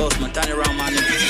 boss, man, turn around, my.